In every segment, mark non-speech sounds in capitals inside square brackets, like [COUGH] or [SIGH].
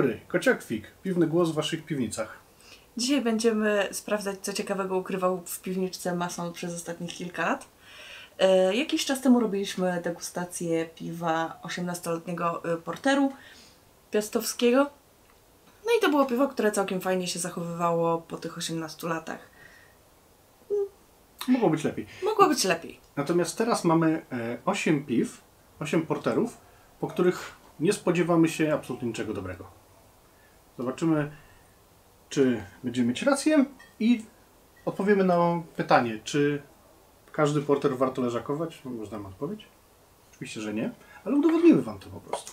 dobry, Kociakwik, piwny głos w waszych piwnicach. Dzisiaj będziemy sprawdzać, co ciekawego ukrywał w piwniczce Mason przez ostatnich kilka lat. E, jakiś czas temu robiliśmy degustację piwa 18-letniego e, porteru piastowskiego. No i to było piwo, które całkiem fajnie się zachowywało po tych 18 latach. Mogło być lepiej. Mogło być lepiej. Natomiast teraz mamy e, 8 piw, 8 porterów, po których nie spodziewamy się absolutnie niczego dobrego. Zobaczymy, czy będziemy mieć rację i odpowiemy na pytanie, czy każdy porter warto leżakować. No, Można nam odpowiedzieć. Oczywiście, że nie, ale udowodnimy Wam to po prostu.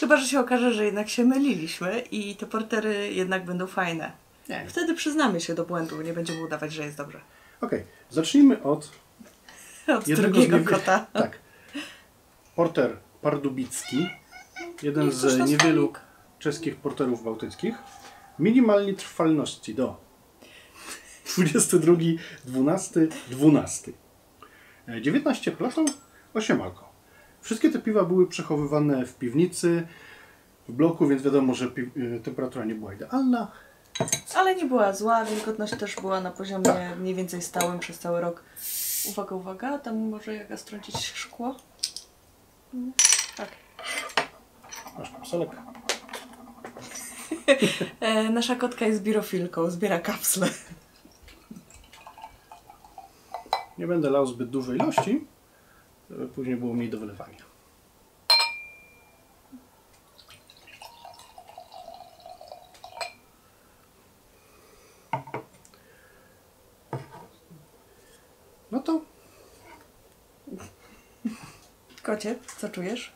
Chyba, że się okaże, że jednak się myliliśmy i te portery jednak będą fajne. Nie. Wtedy przyznamy się do błędu, nie będziemy udawać, że jest dobrze. Okej, zacznijmy od Od jednego drugiego z niewie- kota. Tak. Porter pardubicki, jeden z niewielu? Czeskich porterów bałtyckich. Minimalnej trwalności do 22, 12, 12. E, 19 platon, 8 alko. Wszystkie te piwa były przechowywane w piwnicy, w bloku, więc wiadomo, że e, temperatura nie była idealna. Ale nie była zła, wilgotność też była na poziomie Tak. mniej więcej stałym przez cały rok. Uwaga, uwaga, tam może jaka strącić szkło. Tak. Masz kapselek. E, [LAUGHS] nasza kotka jest birofilką, zbiera kapsle. Nie będę lał zbyt dużej ilości, żeby później było mniej do wylewania. No to Kocie, co czujesz?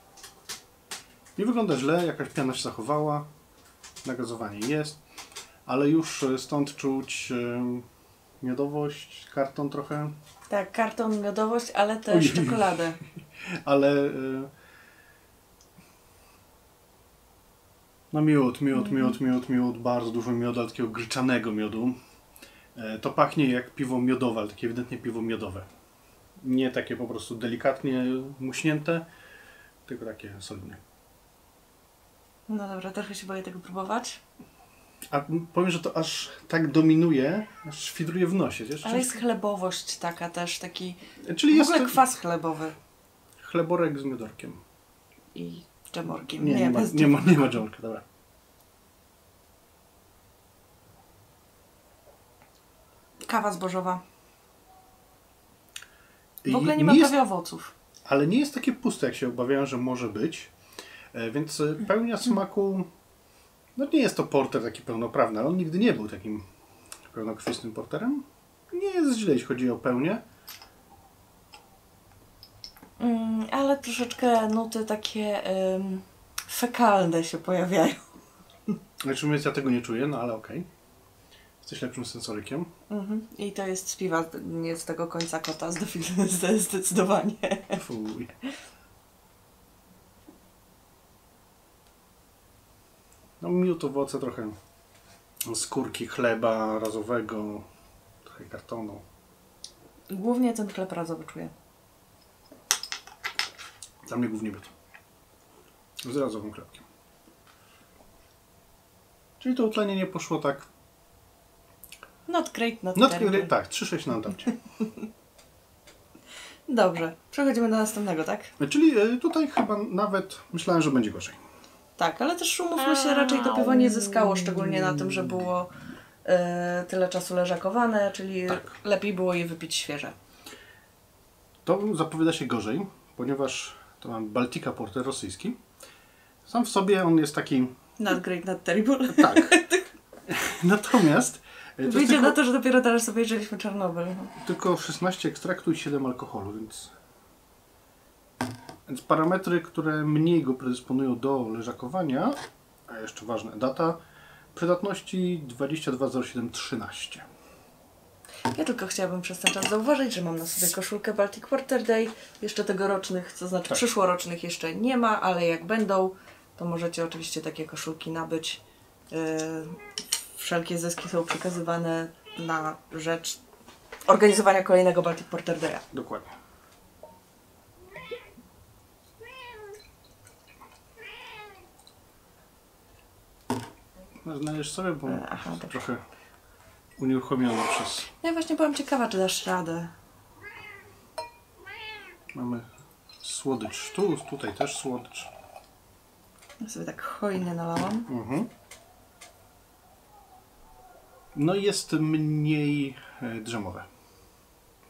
nie wygląda źle, jakaś piana się zachowała, nagazowanie jest, ale już e, stąd czuć e, miodowość, karton trochę, Tak, karton, miodowość, ale też Ojej. czekoladę. [LAUGHS] ale y, no miód, miód, miód, miód, miód, bardzo dużo miodu, ale takiego gryczanego miodu. E, To pachnie jak piwo miodowe, ale takie ewidentnie piwo miodowe. Nie takie po prostu delikatnie muśnięte, tylko takie solidne. No dobra, trochę się boję tego próbować. A powiem, że to aż tak dominuje, aż świdruje w nosie. Wiesz? Ale jest chlebowość taka też, taki Czyli w jest ogóle kwas chlebowy. chleborek z miodorkiem. I dżemorkiem. Nie, nie, ma, bez nie, ma, nie ma dżemorka, dobra. Kawa zbożowa. W ogóle nie ma jest- prawie owoców. ale nie jest takie puste, jak się obawiałem, że może być. E, Więc e, pełnia smaku. No nie jest to porter taki pełnoprawny, ale on nigdy nie był takim pełnokrwistym porterem. Nie jest źle, jeśli chodzi o pełnię. Mm, ale troszeczkę nuty takie ym, fekalne się pojawiają. Znaczy, więc ja tego nie czuję, no ale okej. Jesteś lepszym sensorykiem. Mhm. I to jest z piwa, nie z tego końca kota, [LAUGHS] zdecydowanie. Fuj. Miód, owoce, trochę skórki chleba razowego, trochę kartonu. Głównie ten chleb razowy czuję. Dla mnie głównie miód. Z razowym chlebkiem. Czyli to utlenienie poszło tak. Not great, not, No terrible. tak, 3-6 na antarcie. [LAUGHS] Dobrze, przechodzimy do następnego, tak? Czyli e, tutaj chyba nawet myślałem, że będzie gorzej. Tak, ale też umówmy się, raczej to piwo nie zyskało, szczególnie na tym, że było e, tyle czasu leżakowane, czyli Tak. lepiej było je wypić świeże. To zapowiada się gorzej, ponieważ to mam Baltica Porter rosyjski. Sam w sobie on jest taki. Not great, not terrible. Tak. [LAUGHS] Natomiast e, Wyjdzie tylko, na to, że dopiero teraz sobie jrzeliśmy Czarnobyl. no. tylko 16 ekstraktu i 7 alkoholu, więc. Więc parametry, które mniej go predysponują do leżakowania, a jeszcze ważna data, przydatności 22.07.13. Ja tylko chciałabym przez ten czas zauważyć, że mam na sobie koszulkę Baltic Porter Day. Jeszcze tegorocznych, to znaczy Tak. przyszłorocznych jeszcze nie ma, ale jak będą, to możecie oczywiście takie koszulki nabyć. Yy, wszelkie zyski są przekazywane na rzecz organizowania kolejnego Baltic Porter Day'a. Dokładnie. Znajdziesz sobie, bo E, aha, dobrze. trochę unieruchomiony przez... Ja właśnie byłam ciekawa, czy dasz radę. Mamy słodycz tu, tutaj też słodycz. Ja sobie tak hojnie nalałam. Mhm. No i jest mniej e, drzemowe.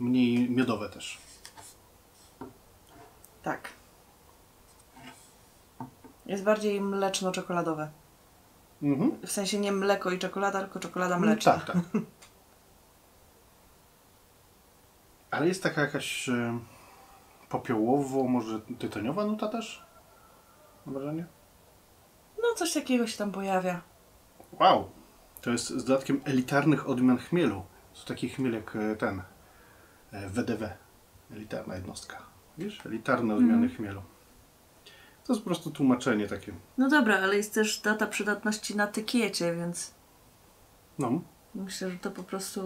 Mniej miodowe też. Tak. Jest bardziej mleczno-czekoladowe. Mhm. W sensie nie mleko i czekolada, tylko czekolada mleczna. Tak, tak. [LAUGHS] Ale jest taka jakaś e, popiołowo, może tytoniowa nuta też? Mam wrażenie? No coś takiego się tam pojawia. Wow! To jest z dodatkiem elitarnych odmian chmielu. To taki chmiel jak e, ten e, WDW. Elitarna jednostka. Wiesz? Elitarne odmiany chmielu. To jest po prostu tłumaczenie takie. No dobra, ale jest też data przydatności na tykiecie, więc No, myślę, że to po prostu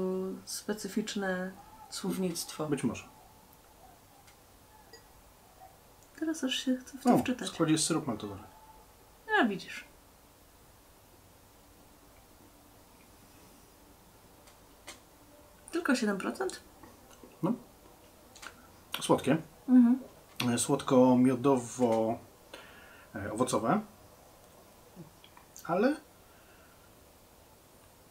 specyficzne słownictwo. być może. Teraz aż się chcę w to No, w wczytać. składzie jest syrop maltowy. A widzisz. Tylko 7%? No. Słodkie. Mhm. E, Słodko-miodowo-owocowe. Ale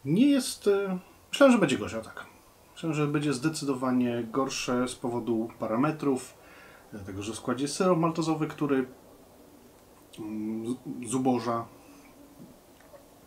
nie jest... e, Myślałem, że będzie gorzej, tak. Myślałem, że będzie zdecydowanie gorsze z powodu parametrów, dlatego że w składzie syrop maltozowy, który mm, zuboża...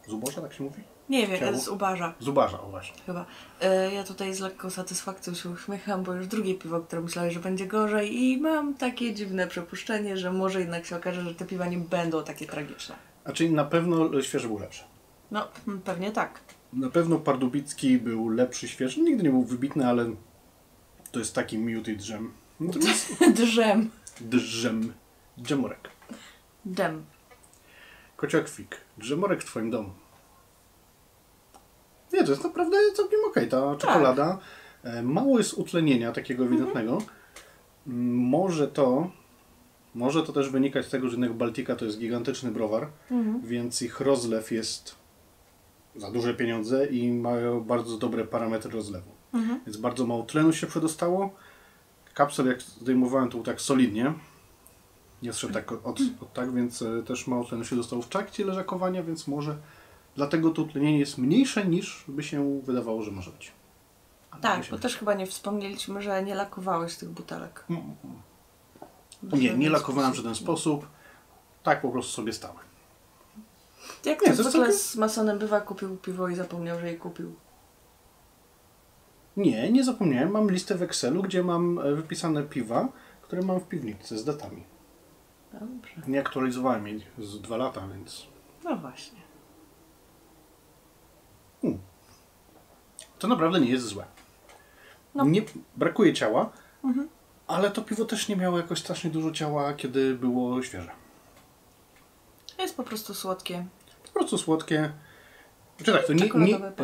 Zuboża, tak się mówi? Nie wiem, Ciało. z ubarza Zubaża, o właśnie. chyba. E, ja tutaj z lekką satysfakcją się uśmiecham, bo już drugie piwo, które myślałam, że będzie gorzej i mam takie dziwne przypuszczenie, że może jednak się okaże, że te piwa nie będą takie tragiczne. A czyli na pewno świeży był lepszy. No, pewnie tak. Na pewno Pardubicki był lepszy, świeży. Nigdy nie był wybitny, ale to jest taki miód i drzem. Natomiast [LAUGHS] Drzem. drzem. Dżemorek. Dżem. Kociakwik. Dżemorek w twoim domu. Nie, to jest naprawdę całkiem okej. Ta czekolada. e, Mało jest utlenienia takiego ewidentnego. Mm, Może to... Może to też wynikać z tego, że jednak Baltica to jest gigantyczny browar, Mhm. więc ich rozlew jest za duże pieniądze i mają bardzo dobre parametry rozlewu. Mhm. Więc bardzo mało tlenu się przedostało. Kapsel jak zdejmowałem to był tak solidnie. Nie zszedł tak od, od tak, więc e, też mało tlenu się dostało w trakcie leżakowania, więc może dlatego to utlenienie jest mniejsze niż by się wydawało, że może być. Ale Tak, musi bo też chyba nie wspomnieliśmy, że nie lakowałeś tych butelek. Mm, W Nie, żaden nie lakowałem w żaden sposób. Tak po prostu sobie stały. Jak Nie, to zwykle całkiem- z masonem bywa, kupił piwo i zapomniał, że je kupił. Nie, nie zapomniałem. Mam listę w Excelu, gdzie mam e, wypisane piwa, które mam w piwnicy z datami. Dobrze. Nie aktualizowałem jej z dwa lata, więc No właśnie. To naprawdę nie jest złe. No. Nie brakuje ciała, Mhm. ale to piwo też nie miało jakoś strasznie dużo ciała, kiedy było świeże. Jest po prostu słodkie. Po prostu słodkie. Czy tak, to nie,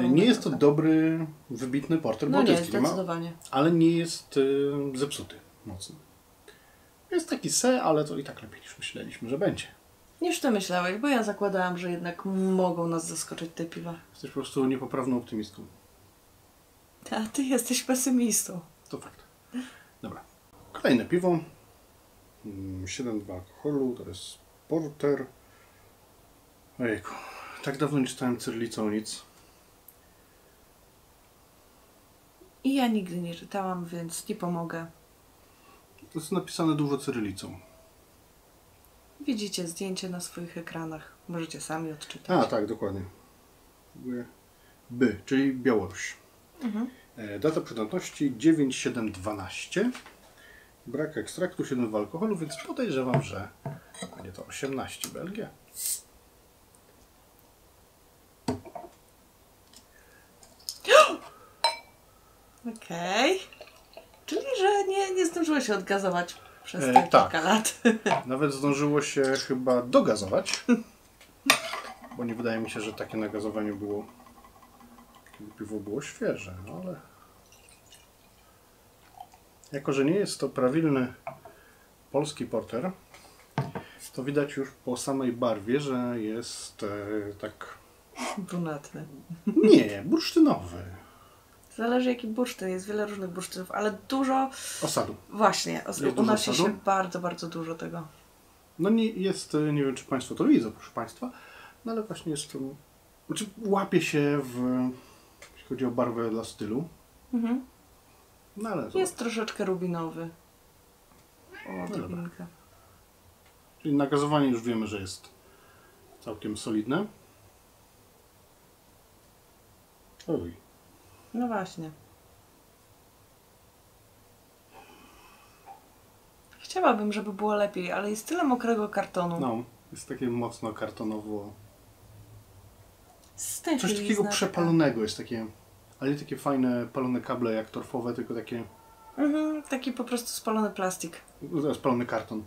nie, nie jest to tak. dobry, wybitny porter No nie, bałtycki, nie ma, zdecydowanie. ale nie jest y, zepsuty mocno. Jest taki se, ale to i tak lepiej niż myśleliśmy, że będzie. Niż ty myślałeś, bo ja zakładałam, że jednak mogą nas zaskoczyć te piwa. Jesteś po prostu niepoprawną optymistką. A ty jesteś pesymistą. To fakt. Dobra. Kolejne piwo. Mm, 7,2 alkoholu, to jest porter. Ojejku, tak dawno nie czytałem cyrylicą nic. I ja nigdy nie czytałam, więc nie pomogę. To jest napisane dużo cyrylicą. Widzicie zdjęcie na swoich ekranach. Możecie sami odczytać. A, tak, dokładnie. By- By, czyli Białoruś. Mhm. E, Data przydatności 9712. Brak ekstraktu 7,2 alkoholu, więc podejrzewam, że będzie to 18 Belgia. [GASPS] Okej. Czyli, że nie, nie zdążyło się odgazować przez E, tak. kilka lat. [LAUGHS] Nawet zdążyło się chyba dogazować, bo nie wydaje mi się, że takie nagazowanie było, piwo było świeże, no ale jako, że nie jest to prawilny polski porter, to widać już po samej barwie, że jest e, tak Brunatny. Nie, bursztynowy. Zależy jaki bursztyn, jest wiele różnych bursztynów, ale dużo, Osadu. właśnie, os- u nas się osadu? bardzo, bardzo dużo tego. No nie jest, e, nie wiem czy Państwo to widzą, proszę Państwa, no ale właśnie jest to, znaczy łapie się w, jeśli chodzi o barwę dla stylu, Mhm. no ale to, Jest troszeczkę rubinowy. O, No dobra. rubinka. czyli nagazowanie już wiemy, że jest całkiem solidne. Oj, No właśnie. Chciałabym, żeby było lepiej, ale jest tyle mokrego kartonu. no, jest takie mocno kartonowo, Coś takiego przepalonego jest takie, ale nie takie fajne palone kable jak torfowe, tylko takie Mhm, taki po prostu spalony plastik. Spalony karton.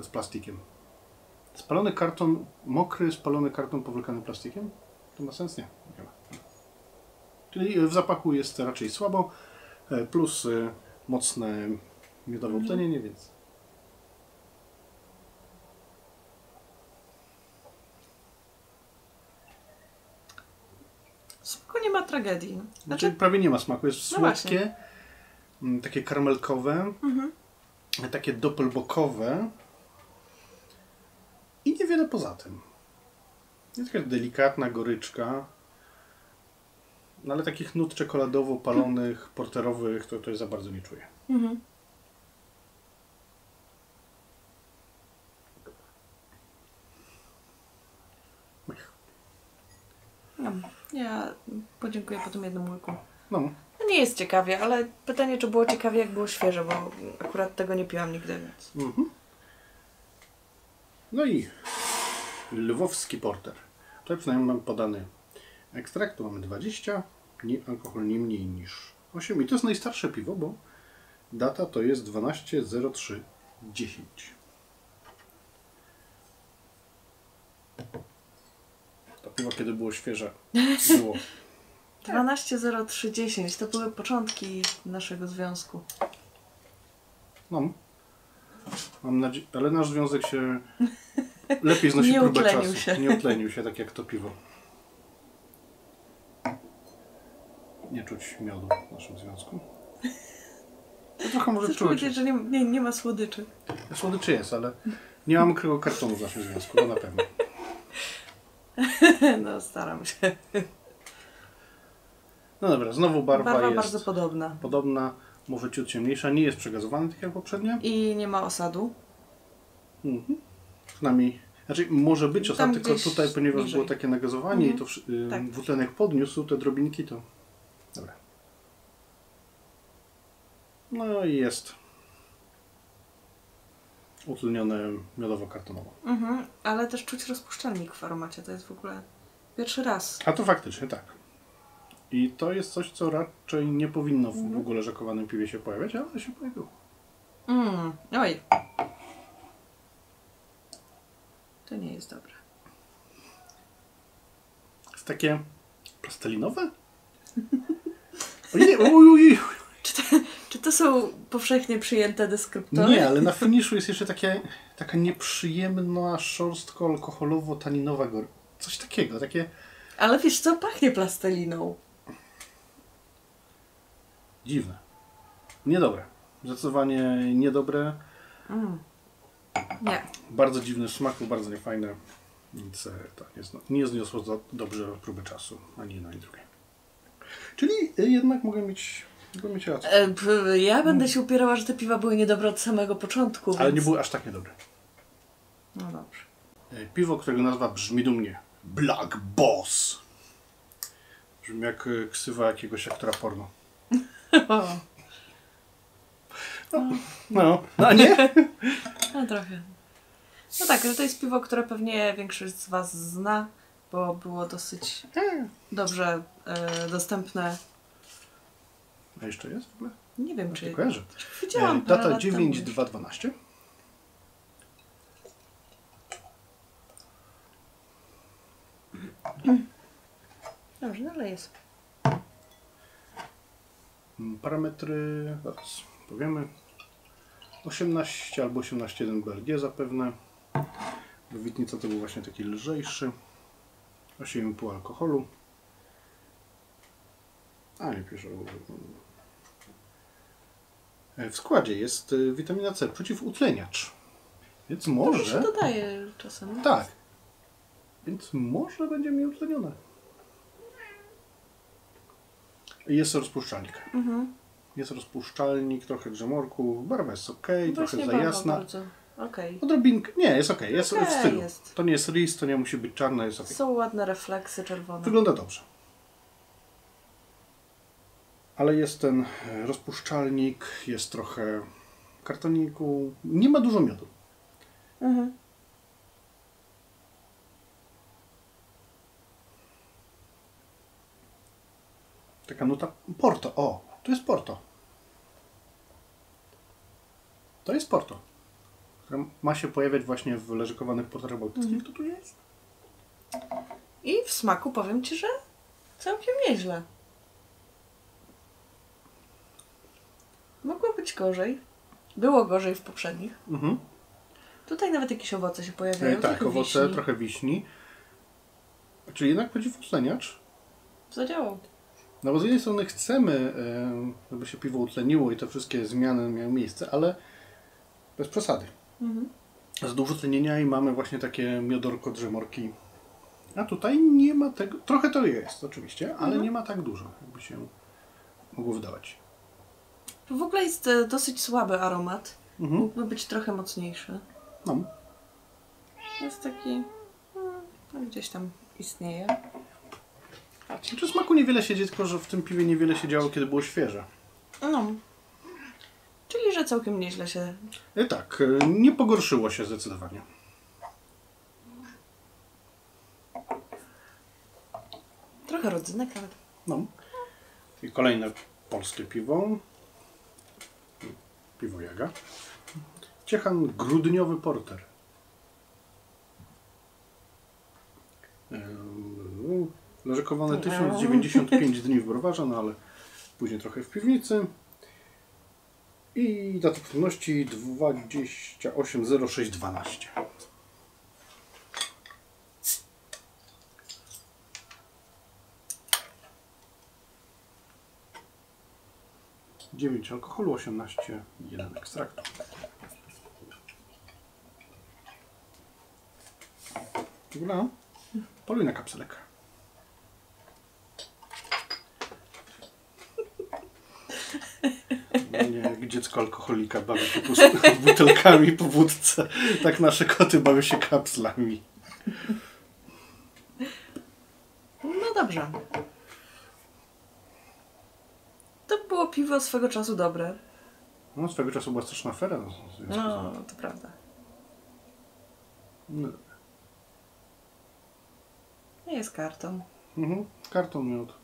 Z plastikiem. Spalony karton, mokry, spalony karton powlekany plastikiem? To ma sens? Nie. nie ma. Czyli w zapachu jest raczej słabo, e, plus e, mocne miodowe Mhm. więc Smaku nie ma tragedii. znaczy, Znaczy, prawie nie ma smaku. Jest No słodkie, m, takie karmelkowe, mhm. takie doppelbockowe i niewiele poza tym. Jest taka delikatna goryczka, no ale takich nut czekoladowo-palonych, porterowych to, to jest za bardzo nie czuję. Mhm. No, ja podziękuję po tym jednym łyku. No, nie jest ciekawie, ale pytanie, czy było ciekawie, jak było świeże, bo akurat tego nie piłam nigdy, więc... mhm. no i lwowski porter. Tutaj przynajmniej mam podany ekstrakt, tu mamy 20, nie, alkohol nie mniej niż 8 i to jest najstarsze piwo, bo data to jest 12.03.10. To piwo kiedy było świeże [LAUGHS] było 12.03.10 to były początki naszego związku. No. Mam nadzieję, ale nasz związek się [LAUGHS] lepiej znosi Nie próbę utlenił czasu. się. Nie utlenił się tak jak to piwo. Nie czuć miodu w naszym związku. To trochę może Chcesz czuć. powiedzieć, że nie, nie, nie ma słodyczy. Słodyczy jest, ale nie mam mokrego kartonu w naszym związku, to na pewno. [LAUGHS] No, staram się. No dobra, znowu barwa, Barwa jest bardzo podobna. podobna, może ciut ciemniejsza, nie jest przegazowany tak jak poprzednie. I nie ma osadu. Mhm. Przynajmniej, znaczy może być osad, tylko tutaj, ponieważ niżej. było takie nagazowanie i Mhm. to wsz- y, Tak. dwutlenek podniósł te drobinki, to dobra. No i jest utlenione miodowo-kartonowo. Mhm, ale też czuć rozpuszczalnik w aromacie. To jest w ogóle pierwszy raz. A to faktycznie tak. I to jest coś, co raczej nie powinno w, Mhm. ogóle rzekowanym piwie się pojawiać, ale się pojawiło. Mm, oj. To nie jest dobre. Jest takie plastelinowe? [LAUGHS] Ojej, oj, oj, Czy to są powszechnie przyjęte deskryptory? Nie, ale na finiszu jest jeszcze takie, taka nieprzyjemna szorstko alkoholowo-taninowa gor. Coś takiego, takie Ale wiesz co, pachnie plasteliną. dziwne. Niedobre. Zdecydowanie niedobre. Mm. Nie. Bardzo dziwny smaku, bardzo niefajne. E, to nie, zno- nie zniosło dobrze próby czasu, ani jedno, ani drugie. Czyli e, jednak mogę mieć. E, ja będę się upierała, że te piwa były niedobre od samego początku. Ale więc... nie były aż tak niedobre. No dobrze. E, Piwo, którego nazwa brzmi dumnie. Black Boss. Brzmi jak e, ksywa jakiegoś aktora porno. [LAUGHS] O, No, a nie? [LAUGHS] no trochę. No tak, że to jest piwo, które pewnie większość z Was zna, bo było dosyć dobrze e, dostępne. A jeszcze jest w ogóle? Nie wiem, Nie czy kojarzę. widziałam E, Data lat temu. 9212. Dobrze, no ale jest. Mm, Parametry, zaraz powiemy. 18 albo 18.1 BRG zapewne. Witnica to był właśnie taki lżejszy. 8,5 alkoholu. A nie pisze. W składzie jest e, witamina C, przeciwutleniacz. Więc To się może. dodaje czasem. Tak. Więc może będzie mi utlenione. Jest rozpuszczalnik. Mhm. Jest rozpuszczalnik, trochę drzemorku. Barwa jest ok, trochę Właśnie za bardzo, jasna. bardzo. Okej. Odrobinkę. Nie, jest ok. Jest Okej, w stylu. jest. To nie jest ris, to nie musi być czarne, jest ok. Są ładne refleksy czerwone. Wygląda dobrze. Ale jest ten e, rozpuszczalnik, jest trochę kartoniku. Nie ma dużo miodu. Mhm. Taka nuta. Porto. O, tu jest Porto. To jest Porto. Które ma się pojawiać właśnie w leżykowanych porterach bałtyckich. To tu jest? I w smaku powiem Ci, że całkiem nieźle. Mogło być gorzej. Było gorzej w poprzednich. Mhm. Tutaj nawet jakieś owoce się pojawiają. E, tak, owoce, wiśni. trochę wiśni. Czyli jednak przeciwutleniacz. Zadziałał. No bo z jednej strony chcemy, e, żeby się piwo utleniło i te wszystkie zmiany miały miejsce, ale bez przesady. Mhm. Jest dużo tlenienia i mamy właśnie takie miodorko, drzemorki. A tutaj nie ma tego. Trochę to jest oczywiście, ale Mhm. nie ma tak dużo, jakby się mogło wydawać. W ogóle jest e, dosyć słaby aromat. Mhm. Mógłby być trochę mocniejszy. No. Jest taki... no, gdzieś tam istnieje. Znaczy smaku niewiele się dzieje, tylko że w tym piwie niewiele się działo, kiedy było świeże. No. Czyli, że całkiem nieźle się... E, tak, e, nie pogorszyło się zdecydowanie. Trochę rodzynek nawet. No. I kolejne polskie piwo. Piwo Jaga. Ciechan grudniowy porter. Leżakowane 1095 dni w browarze, no ale później trochę w piwnicy. I data płynności 280612. Dziewięć alkoholu, 18 jeden ekstraktu. Dobra. Poluj na kapselek. Nie, dziecko alkoholika bawi się [LAUGHS] butelkami po wódce. Tak nasze koty bawią się kapslami. No dobrze. To piwo swego czasu dobre. No, swego czasu była straszna afera. No, to prawda. No. Nie jest karton. Mhm. Karton miód.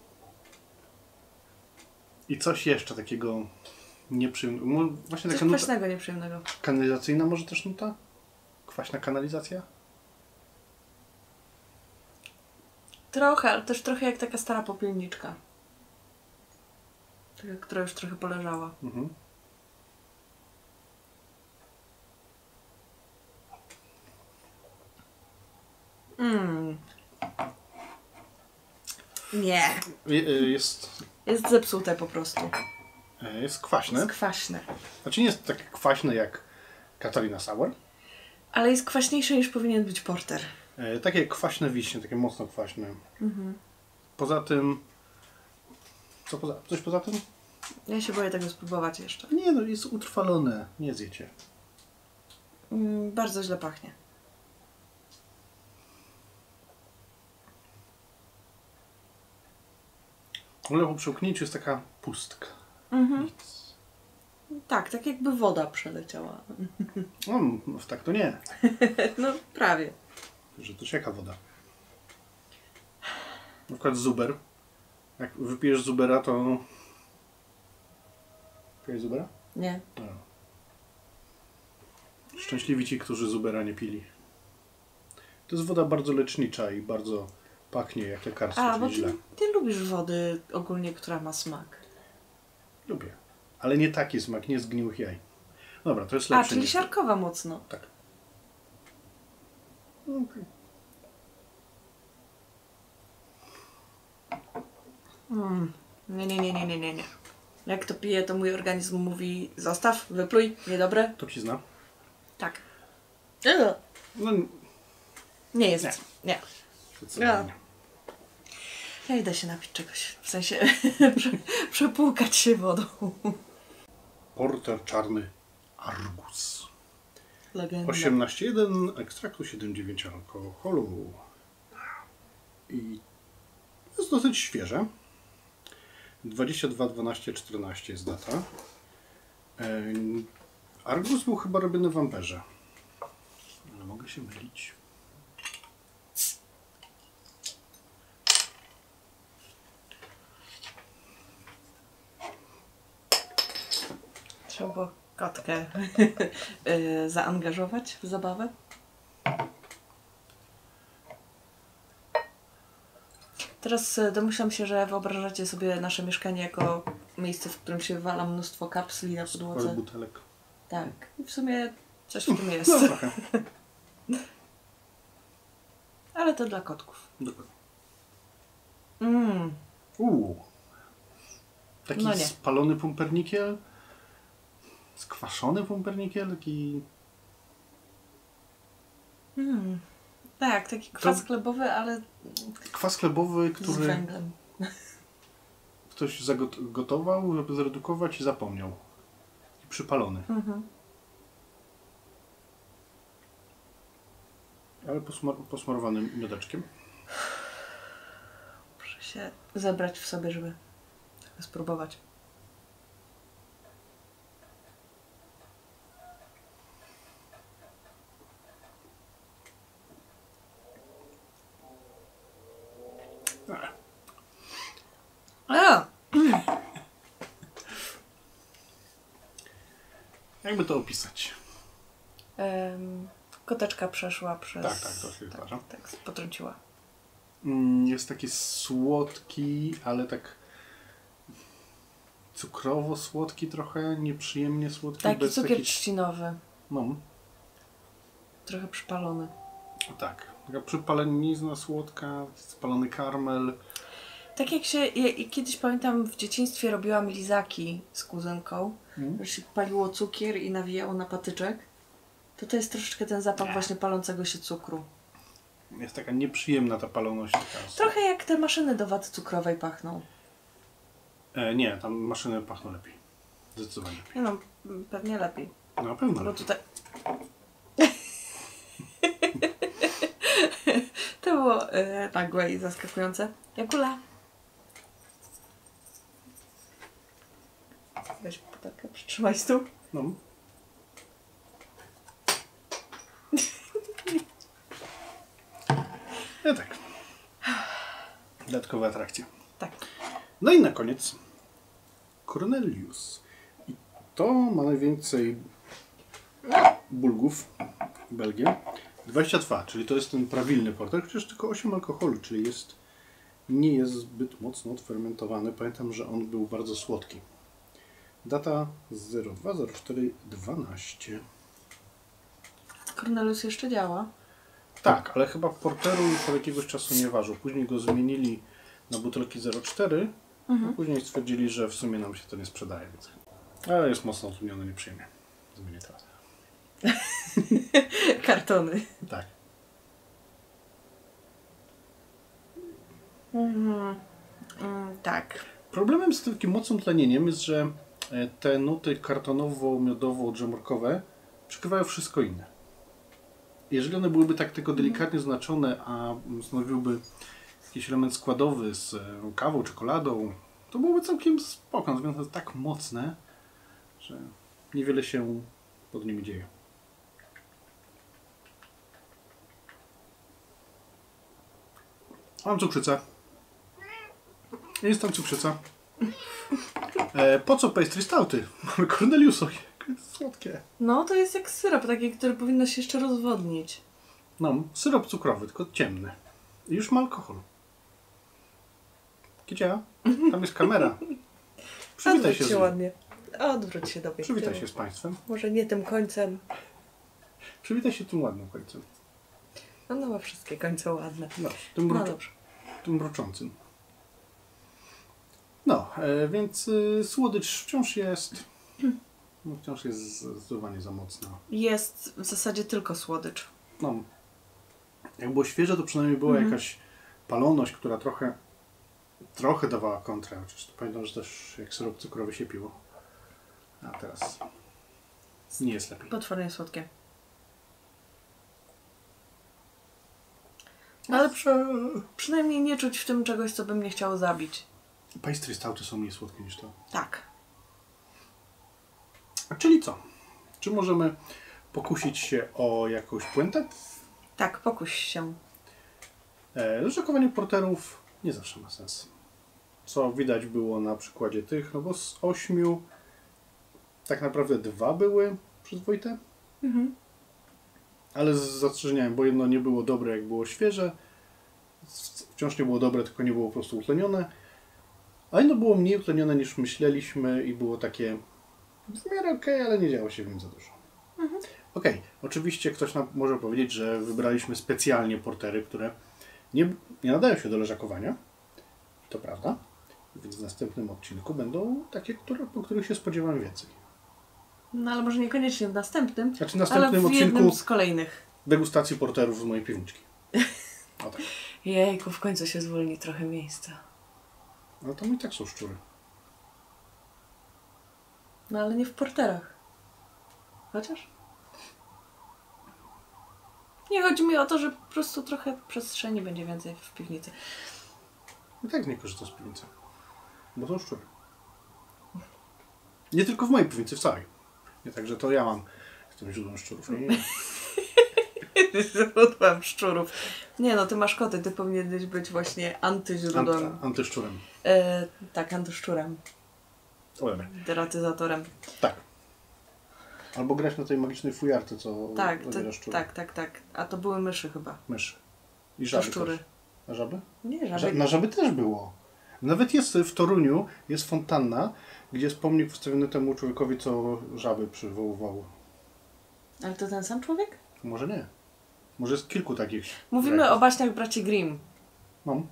I coś jeszcze takiego nieprzyjemnego. Właśnie Coś taka nuta kwaśnego, nieprzyjemnego. kanalizacyjna może też nuta? Kwaśna kanalizacja? Trochę, ale też trochę jak taka stara popielniczka. Taka, która już trochę poleżała. Mhm. Mm. Nie. Je- y, Jest, Jest zepsute po prostu. y, jest kwaśne. Jest kwaśne. Znaczy nie jest tak kwaśne jak Katarina Sauer. Ale jest kwaśniejsze niż powinien być porter. E, Takie kwaśne wiśnie, takie mocno kwaśne. Poza tym... Co poza... Coś poza tym? Ja się boję tego spróbować jeszcze. Nie no, jest utrwalone. Nie zjecie. Mm, bardzo źle pachnie. Ale po przełknięciu jest taka pustka. Mhm. Nic. Tak, tak jakby woda przeleciała. No, no tak to nie. [LAUGHS] No prawie. Że to cieka woda. Na przykład zuber. Jak wypijesz zubera, to... Pijesz zubera? Nie. No. Szczęśliwi ci, którzy zubera nie pili. To jest woda bardzo lecznicza i bardzo pachnie jak lekarstwo, A, czyli bo źle. ty, ty lubisz wody ogólnie, która ma smak. Lubię. Ale nie taki smak, nie zgniłych jaj. Dobra, to jest A, lepsze czyli niż... siarkowa mocno. Tak. Okej. Mm. Nie, nie, nie, nie, nie, nie, nie. Jak to piję, to mój organizm mówi zostaw, wypluj, niedobre. To ci zna. Tak. Ugh. No, Nie jest. Nie. Nie. zdecydowanie. Ja idę się napić czegoś. W sensie [LAUGHS] prze, przepłukać się wodą. Porter czarny Argus. Legenda. 18,1 ekstraktu 7,9 alkoholu. I jest dosyć świeże. 22, 12, 14 jest data. Argus był chyba robiony w Amperze. Ale mogę się mylić. Trzeba było kotkę y, [LAUGHS] zaangażować w zabawę. Teraz y, domyślam się, że wyobrażacie sobie nasze mieszkanie jako miejsce, w którym się wala mnóstwo kapsli na podłodze. butelek. Tak. I w sumie coś w tym [LAUGHS] jest. No trochę. [LAUGHS] Ale to dla kotków. Dokładnie. Mm. Uuu. Taki No spalony pumpernikiel. Skwaszony pumpernikiel. Taki... Mm. Tak, taki kwas To- chlebowy, ale Kwas chlebowy, z który węglem. ktoś zagotował, żeby zredukować i zapomniał. I przypalony. Mhm. Ale posmar posmarowanym miodeczkiem. Muszę się zebrać w sobie, żeby spróbować. A! Jakby to opisać? Em, koteczka przeszła przez... Tak, tak, to się zdarza. Tak, potrąciła. Mm, Jest taki słodki, ale tak cukrowo-słodki trochę, nieprzyjemnie słodki. Taki bez cukier jakiejś- trzcinowy. No, Trochę przypalony. tak. Taka przypalenizna słodka, spalony karmel. Tak jak się... Ja, kiedyś pamiętam w dzieciństwie robiłam lizaki z kuzynką. Mm. że się paliło cukier i nawijało na patyczek, to to jest troszeczkę ten zapach właśnie palącego się cukru. Jest taka nieprzyjemna ta paloność. Trochę jak te maszyny do waty cukrowej pachną. E, nie, tam maszyny pachną lepiej. Zdecydowanie lepiej. Nie no, pewnie lepiej. Na pewno Bo lepiej. tutaj... [LAUGHS] to było e, nagłe i zaskakujące. Jakula. Butelkę, przytrzymaj stół. No. No tak. Dodatkowe atrakcje. Tak. No i na koniec Cornelius. I to ma najwięcej bulgów. Belgia. 22, czyli to jest ten prawilny porter, chociaż tylko 8 alkoholu, czyli jest nie jest zbyt mocno odfermentowany. Pamiętam, że on był bardzo słodki. Data 020412. Cornelius jeszcze działa. Tak, ale chyba porteru już od jakiegoś czasu nie ważył. Później go zmienili na butelki 04, a później stwierdzili, że w sumie nam się to nie sprzedaje, więc... Ale jest mocno odtłumiony, nieprzyjemnie. Zmienię teraz. [LAUGHS] Kartony. Tak. Mm, tak. Problemem z takim mocnym tlenieniem jest, że te nuty kartonowo-miodowo-dżemorkowe przykrywają wszystko inne. Jeżeli one byłyby tak tylko delikatnie znaczone, a stanowiłyby jakiś element składowy z e, kawą, czekoladą, to byłoby całkiem spoko. Natomiast jest tak mocne, że niewiele się pod nimi dzieje. Mam cukrzycę. Jest tam cukrzyca. E, po co pastry stouty? Mamy Corneliusa. Jak jest Słodkie. No, to jest jak syrop, taki, który powinno się jeszcze rozwodnić. No, syrop cukrowy, tylko ciemny. I już ma alkohol. Kicia, tam jest kamera. [LAUGHS] Przywitaj Odwróć się, się ładnie. Odwróć się do mnie. przywitaj się z Państwem. Może nie tym końcem. Przywitaj się tym ładnym końcem. No, no, ma wszystkie końce ładne. No, tym, No mrucz, tym mruczącym. E, więc y, słodycz wciąż jest. No, wciąż jest zdecydowanie za mocna. Jest w zasadzie tylko słodycz. No, jak było świeże, to przynajmniej była Mhm. jakaś paloność, która trochę, trochę dawała kontrę. To pamiętam, że też jak syrop cukrowy się piło. A teraz nie jest lepiej. Potwornie słodkie. No ale przy, przynajmniej nie czuć w tym czegoś, co by mnie chciało zabić. Pastry stouty są mniej słodkie niż to. Tak. Czyli co? Czy możemy pokusić się o jakąś puentę? Tak, pokuś się. E, Leżakowanie porterów nie zawsze ma sens. Co widać było na przykładzie tych, no bo z ośmiu tak naprawdę dwa były przyzwoite, Mhm. ale z zastrzeżeniem, bo jedno nie było dobre jak było świeże, wciąż nie było dobre, tylko nie było po prostu utlenione, a jedno było mniej utlenione niż myśleliśmy i było takie w miarę okej, ale nie działo się w nim za dużo. Okej, oczywiście ktoś nam może powiedzieć, że wybraliśmy specjalnie portery, które nie, nie nadają się do leżakowania. To prawda. Więc w następnym odcinku będą takie, które, po których się spodziewam więcej. No ale może niekoniecznie w następnym, Znaczy w ale następnym w jednym odcinku z kolejnych. degustacji porterów z mojej piwniczki. [LAUGHS] O tak. Jejku, w końcu się zwolni trochę miejsca. Ale tam i tak są szczury. No ale nie w porterach. Chociaż? Nie chodzi mi o to, że po prostu trochę przestrzeni będzie więcej w piwnicy. I tak nie korzystam z piwnicy. Bo są szczury. Nie tylko w mojej piwnicy, w całej. Nie tak, że to ja mam tym źródłem szczurów. Nie, nie. [LAUGHS] [LAUGHS] Źródłem szczurów. Nie no, ty masz koty, ty powinieneś być właśnie antyźródłem. Anty, antyszczurem. E, tak, antyszczurem. Dobra. Deratyzatorem. Tak. Albo grać na tej magicznej fujarce, co Tak, to, szczury. tak, tak, tak. A to były myszy chyba. Myszy. I To żaby szczury. też. A żaby? Nie, Ża- żaby. na żaby też było. Nawet jest w Toruniu, jest fontanna, gdzie jest pomnik postawiony temu człowiekowi, co żaby przywoływał. Ale to ten sam człowiek? Może nie. Może jest kilku takich. Mówimy projektów. o baśniach braci Grimm. Mam.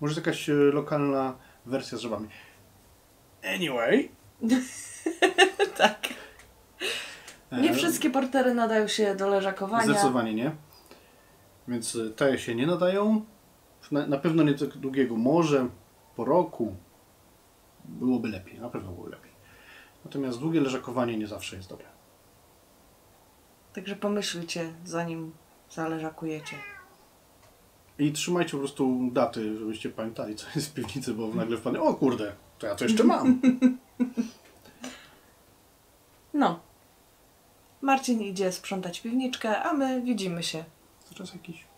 Może jest jakaś e, lokalna wersja z żabami. Anyway. [LAUGHS] tak. Nie e, wszystkie portery nadają się do leżakowania. Zdecydowanie nie. Więc e, te się nie nadają. Na, na pewno nie tak długiego. Może po roku byłoby lepiej. Na pewno byłoby lepiej. Natomiast długie leżakowanie nie zawsze jest dobre. Także pomyślcie, zanim zależakujecie. I trzymajcie po prostu daty, żebyście pamiętali, co jest w piwnicy, bo nagle wpadnie, o kurde, to ja to jeszcze mam. [LAUGHS] No. Marcin idzie sprzątać piwniczkę, a my widzimy się. Czas jakiś